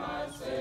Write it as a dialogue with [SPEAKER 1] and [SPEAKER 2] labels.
[SPEAKER 1] my Savior.